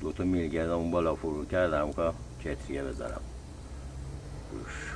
دوتا میلگرد اون بالا فرو کردم که چتریه بذارم. روش